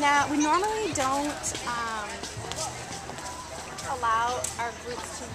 Now, we normally don't um, allow our groups to use